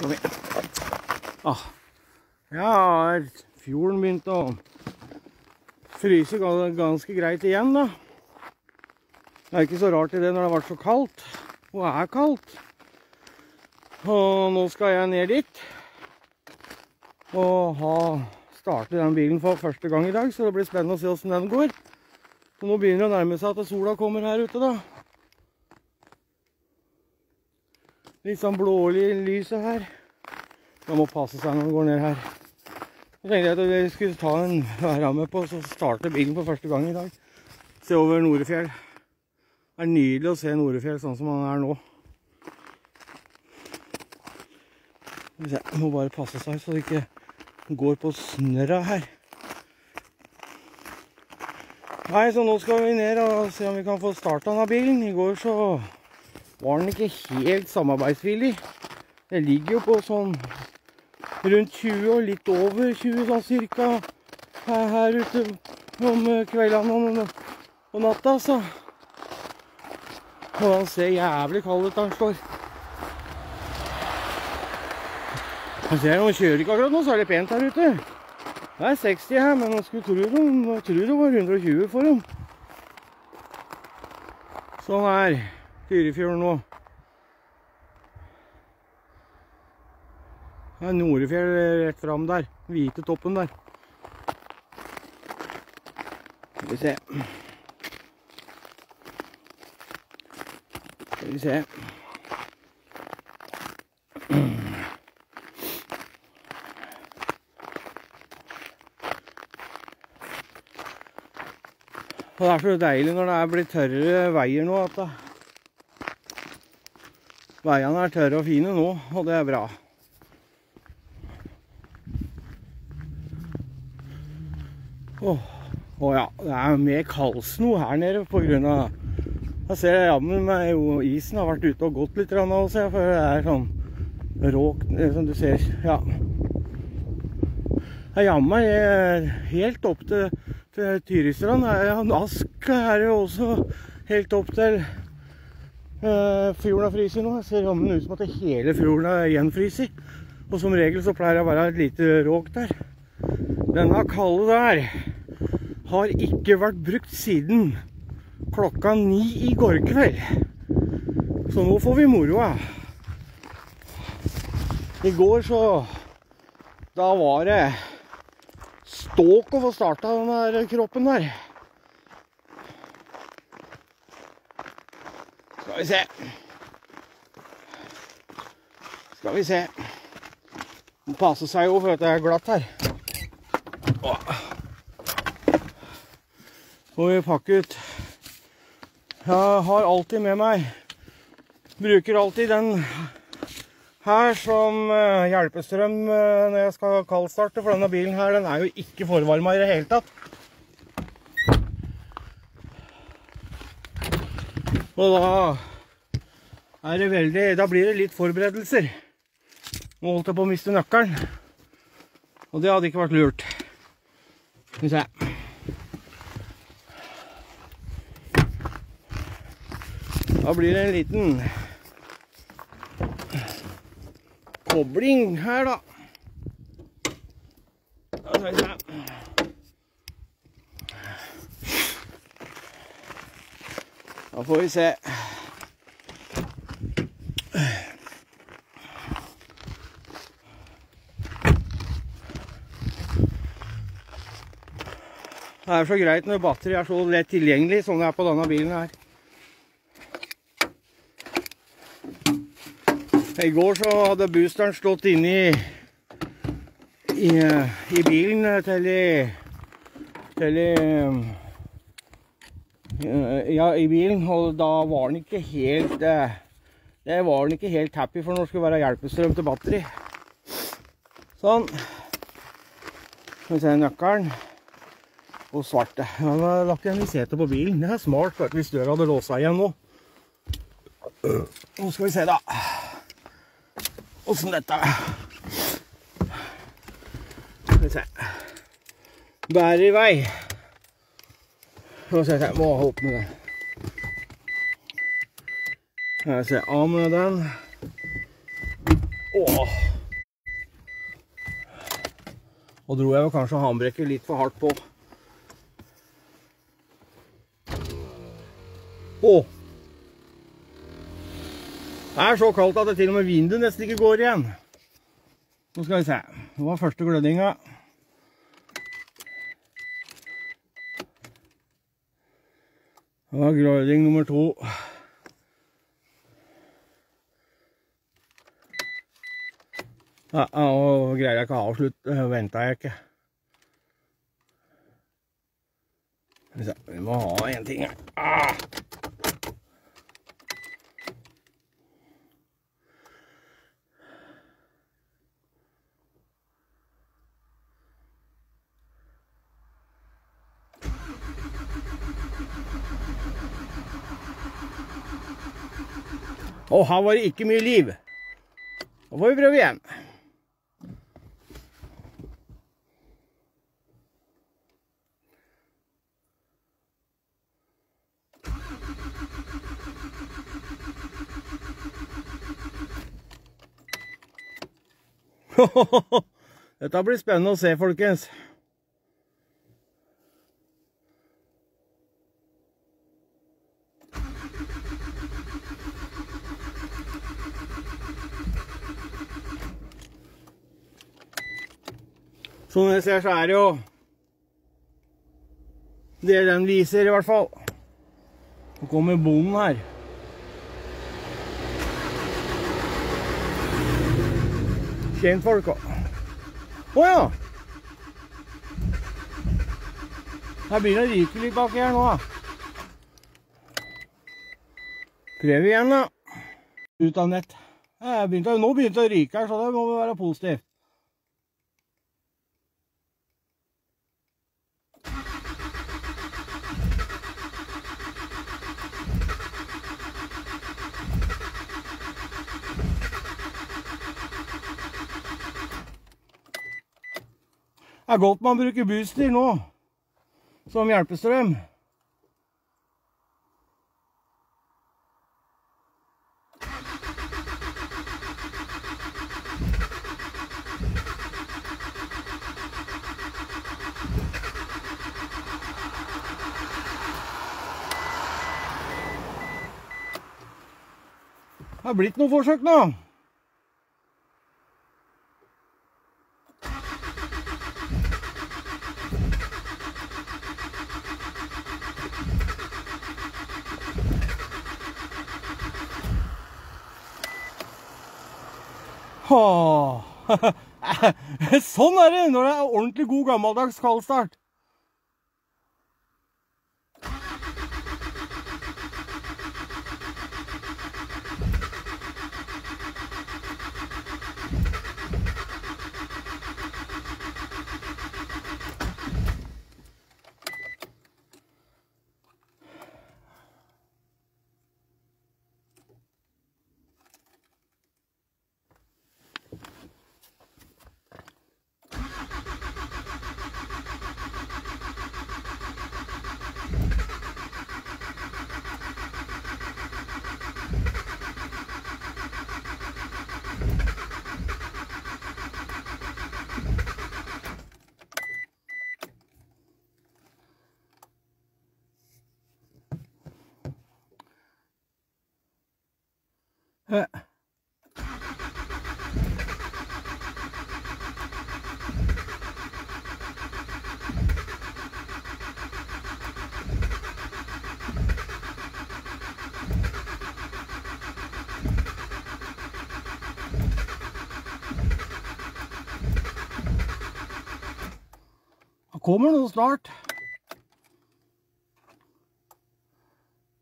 Skal vi ah. Ja, fjorden begynte å fryse ganske greit igjen, da. Det er ikke så rart i det når det har vært så kaldt, og er kaldt. Og nå skal jeg ned dit og ha starte den bilen for første gang i dag, så det blir spennende å se hvordan den går. Så nå begynner det å nærme seg at sola kommer her ute, da. Litt sånn blålig lyset her. Man må passe seg når man går ned her. Så tenkte jeg at vi skulle ta en ramme på så starte bilen for første gang i dag. Se over Norefjell. Det er nydelig å se Norefjell sånn som den er nå. Vi Må bare passe seg så det ikke går på snørra her. Nei, så nå skal vi ned og se om vi kan få starta denne bilen. I går så var den ikke helt samarbeidsvillig. Jeg ligger jo på sånn rundt 20 og litt over 20 sånn cirka her, her ute om kveldene og, og natta, så. Og han ser jævlig kald ut der han står. Han ser han kjører ikke akkurat nå, så er det pent her ute. Det er 60 her, men man skulle tro det, tro det var 120 for dem. Sånn er Tyrifjorden nå. Det er Norefjell rett fram der. Hvite toppen der. Skal vi se. Skal vi se. Det er så deilig når det blitt tørre veier nå veiene er tørre og fine nå, og det er bra. Å ja, det er mer kaldsno her nede på grunn av Jeg ser jammen meg isen har vært ute og gått litt nå også, for det er sånn råk eh, som du ser. Ja. Jeg jammer jeg helt opp til, til Tyristrand. Ask er jo også helt opp til fjorden har fryst nå. Jeg ser jammen ut som at hele fjorden er gjenfryst. Og som regel så pleier det å være et lite råk der. Denne kalde der har ikke vært brukt siden klokka ni i går kveld. Så nå får vi moroa. I går så Da var det ståk å få starta den der kroppen der. Vi se. Skal vi se. Må passe seg jo for at det er glatt her. må vi pakke ut. Jeg har alltid med meg Bruker alltid den her som eh, hjelpestrøm eh, når jeg skal kaldstarte. For denne bilen her den er jo ikke forvarma i det hele tatt. Og da er det veldig Da blir det litt forberedelser. Nå holdt jeg på å miste nøkkelen. Og det hadde ikke vært lurt. Skal se. Da blir det en liten kobling her. Da skal vi se. Da får vi se. Det er så greit når batteriet er så lett tilgjengelig som det er på denne bilen her. I går så hadde boosteren slått inn i, i, i bilen til til Ja, i bilen, og da var den ikke helt eh, Det var den ikke helt happy for når det skulle være hjelpestrøm til batteri. Sånn. Skal vi se nøkkelen. Og svarte. Han har lagt igjen i setet på bilen. Det er smart for hvis døra hadde låst seg igjen nå. Nå skal vi se, da åssen dette Skal vi se Bærer i vei. Nå skal jeg må åpne den. Skal Jeg se, av med den. Og dro jeg vel kanskje handbrekket litt for hardt på. Åh. Det er så kaldt at det til og med vinduet nesten ikke går igjen. Nå skal vi se. Det var første glødinga. Det var gløding nummer to. Ja, og greier jeg ikke å avslutte, venta jeg ikke. Vi må ha en ting her. Ah! Og her var det ikke mye liv. Da får vi prøve igjen. Dette blir spennende å se, folkens. Som dere ser, så er det jo det den viser, i hvert fall. Nå kommer bonden her. Kjentfolk folk, Å ja! Her begynner det å ryke litt bak her nå, da. Prøv igjen, da. Ut av nett. Nå begynte det å ryke her, så det må være positivt. Det er godt man bruker booster nå, som hjelpestrøm. Det har blitt noen forsøk nå. Åh. sånn er det når det er ordentlig god gammeldags kaldstart. Kommer noe snart.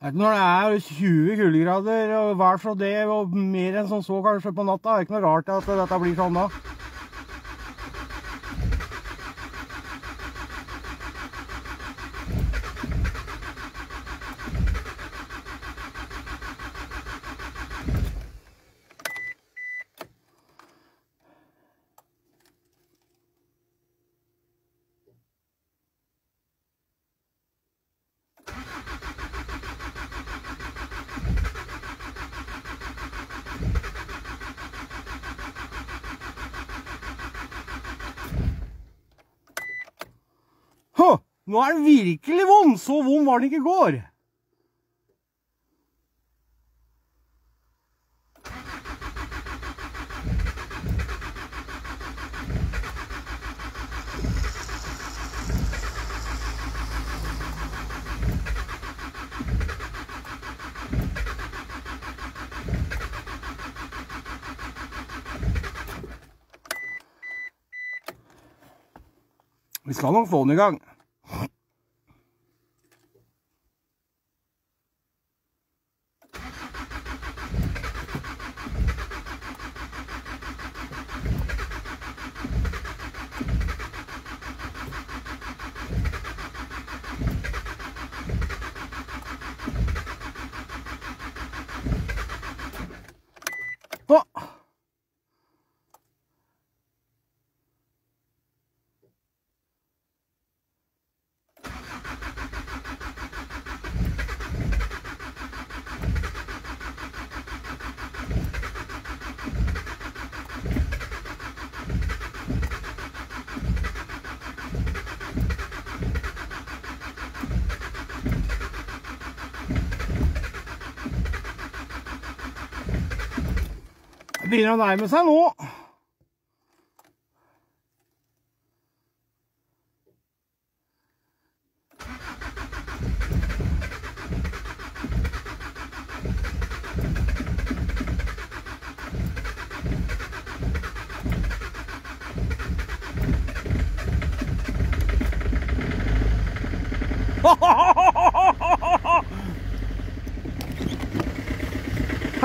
Du, Når det er 20 kuldegrader og vær fra det, og mer enn som så kanskje på natta, er det ikke noe rart at dette blir sånn da. Nå er den virkelig vond! Så vond var den ikke i går. Vi skal nok få den i gang. Å! Det begynner å nærme seg nå.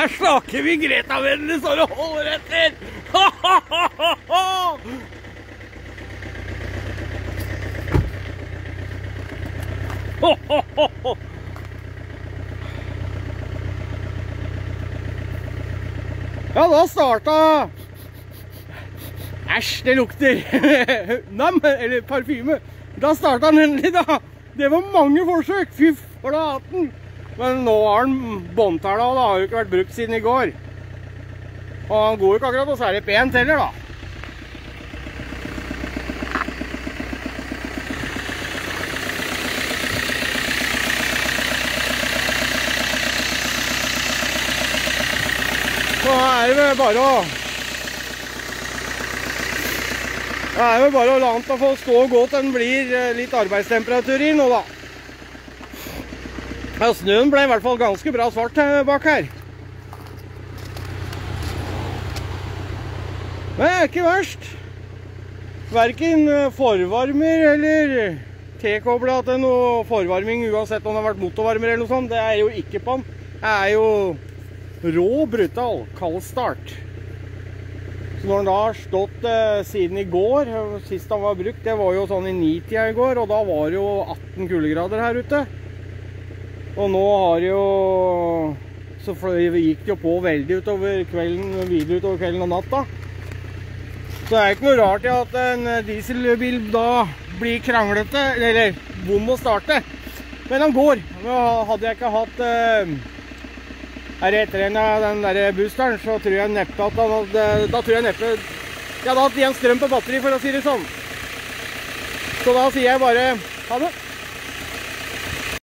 Her snakker vi Greta-vennene så det holder etter! Ja, da starta Æsj, det lukter nam, eller parfyme. Da starta den endelig, da. Det var mange forsøk. Fy flaten. Men nå har den båndtala, og det har jo ikke vært brukt siden i går. Og han går jo ikke akkurat noe særlig pent heller, da. Så er det bare å Det er vel bare å la den få stå godt. Den blir eh, litt arbeidstemperatur i nå, da. Ja, snøen ble i hvert fall ganske bra svart eh, bak her. Det er ikke verst. Verken eh, forvarmer eller T-kobla til noe forvarming uansett om det har vært motorvarmer eller noe sånt. Det er jo ikke på den. Det er jo rå, brutal, kald start. Så når den da har stått eh, siden i går, sist den var brukt, det var jo sånn i nitida i går, og da var det jo 18 kuldegrader her ute. Og nå har jo Så gikk det jo på veldig utover kvelden, videre utover kvelden og natta. Så det er ikke noe rart i at en dieselbil da blir kranglete, eller vond å starte. Men han går. Hadde jeg ikke hatt eh, er det etter en av den der boosteren, så tror jeg neppe at han hadde Da tror jeg neppe Jeg hadde hatt igjen strøm på batteri, for å si det sånn. Så da sier jeg bare ha det.